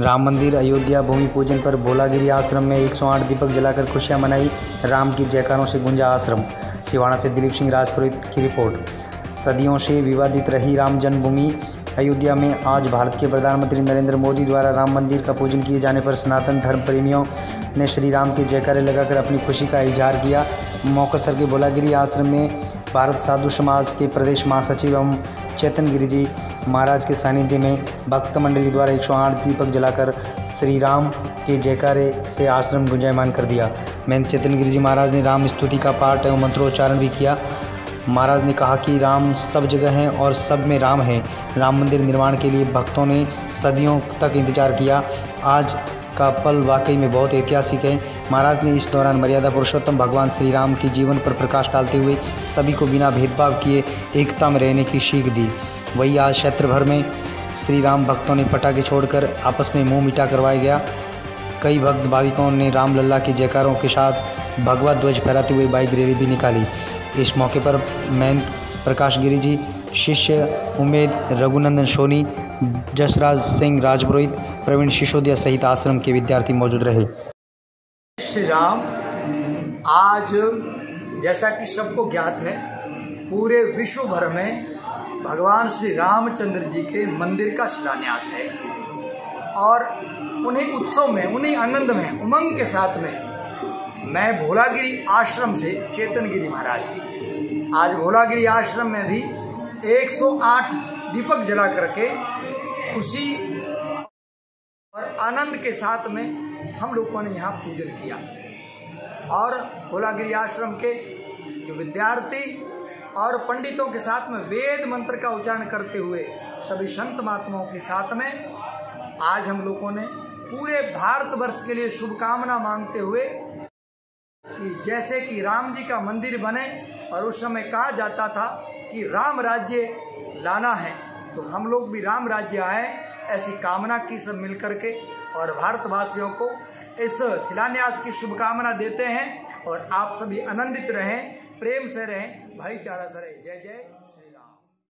राम मंदिर, अयोध्या भूमि पूजन पर भोलागिरी आश्रम में 108 दीपक जलाकर खुशियाँ मनाई राम की जयकारों से गुंजा आश्रम। सिवाना से दिलीप सिंह राजपुरोहित की रिपोर्ट। सदियों से विवादित रही राम जन्मभूमि। अयोध्या में आज भारत के प्रधानमंत्री नरेंद्र मोदी द्वारा राम मंदिर का पूजन किए जाने पर सनातन धर्म प्रेमियों ने श्री राम के जयकारे लगाकर अपनी खुशी का इजहार किया। मौकसर के भोलागिरी आश्रम में भारत साधु समाज के प्रदेश महासचिव एवं चेतन गिरी जी महाराज के सानिध्य में भक्त मंडली द्वारा 108 दीपक जलाकर श्री राम के जयकारे से आश्रम गुंजायमान कर दिया। मैं चेतन गिरी जी महाराज ने राम स्तुति का पाठ एवं मंत्रोच्चारण भी किया। महाराज ने कहा कि राम सब जगह हैं और सब में राम है। राम मंदिर निर्माण के लिए भक्तों ने सदियों तक इंतज़ार किया। आज का पल वाकई में बहुत ऐतिहासिक है। महाराज ने इस दौरान मर्यादा पुरुषोत्तम भगवान श्री राम के जीवन पर प्रकाश डालते हुए सभी को बिना भेदभाव किए एकता में रहने की सीख दी। वही आज क्षेत्र भर में श्री राम भक्तों ने पटाखे छोड़कर आपस में मुँह मिटा करवाया गया। कई भक्त भाविकों ने राम लल्ला के जयकारों के साथ भगवा ध्वज फहराते हुए बाइक रैली भी निकाली। इस मौके पर महंत प्रकाश गिरी जी, शिष्य उमेद रघुनंदन सोनी जसराज सिंह, राजपुरोहित, प्रवीण सिसोदिया सहित आश्रम के विद्यार्थी मौजूद रहे। श्री राम, आज जैसा कि सबको ज्ञात है, पूरे विश्व भर में भगवान श्री रामचंद्र जी के मंदिर का शिलान्यास है। और उन्हीं उत्सव में, उन्हीं आनंद में, उमंग के साथ में मैं भोलागिरी आश्रम से चेतनगिरी महाराज, आज भोलागिरी आश्रम में भी 108 दीपक जला करके खुशी और आनंद के साथ में हम लोगों ने यहाँ पूजन किया। और भोलागिरी आश्रम के जो विद्यार्थी और पंडितों के साथ में वेद मंत्र का उच्चारण करते हुए सभी संत महात्माओं के साथ में आज हम लोगों ने पूरे भारतवर्ष के लिए शुभकामना मांगते हुए कि जैसे कि राम जी का मंदिर बने और उस समय कहा जाता था कि राम राज्य लाना है। तो हम लोग भी राम राज्य आए, ऐसी कामना की सब मिल के और भारतवासियों को इस शिलान्यास की शुभकामना देते हैं और आप सभी आनंदित रहें, प्रेम से रहें, भाईचारा से रहें। जय जय श्री